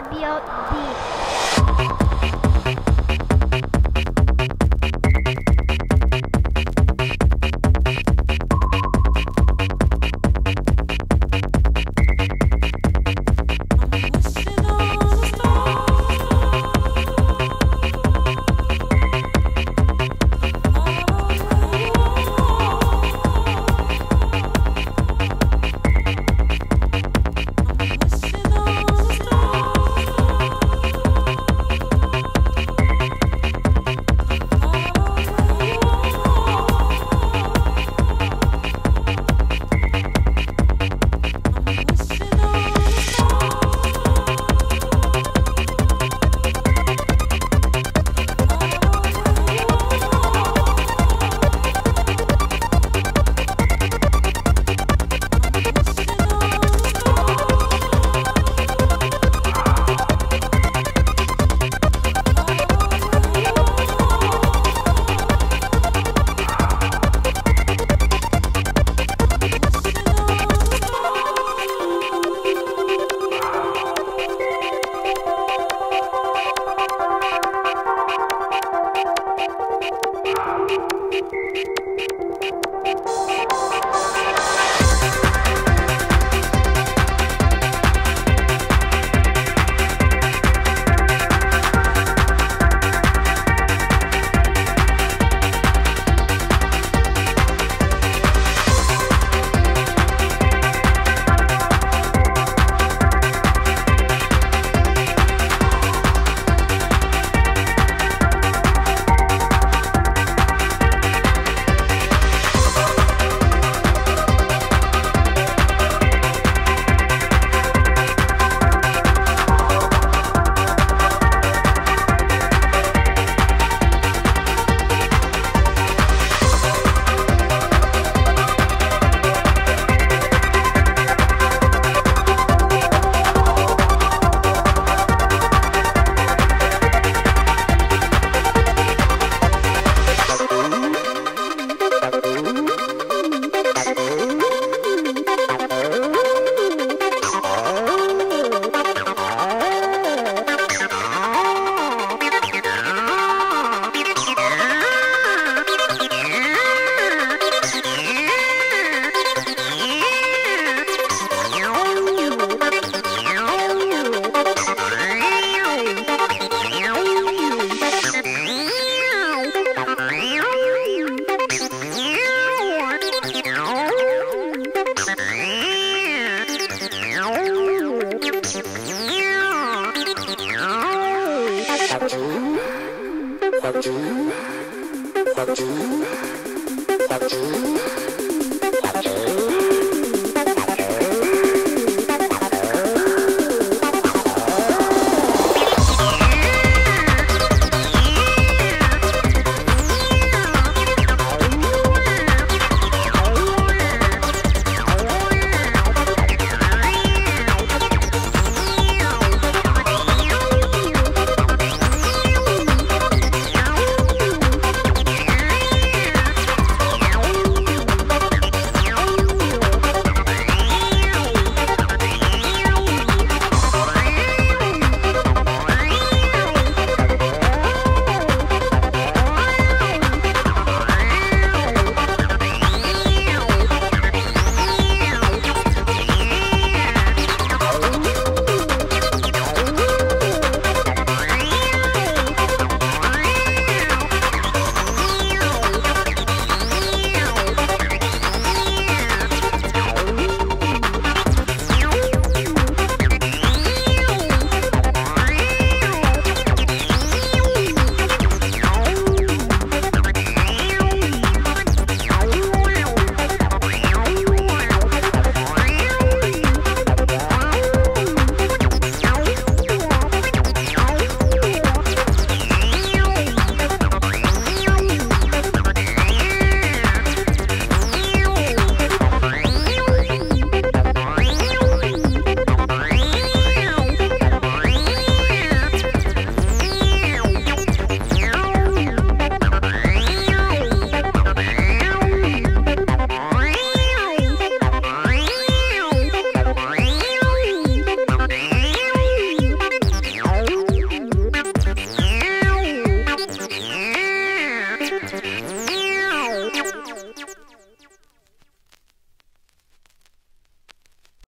Radio D.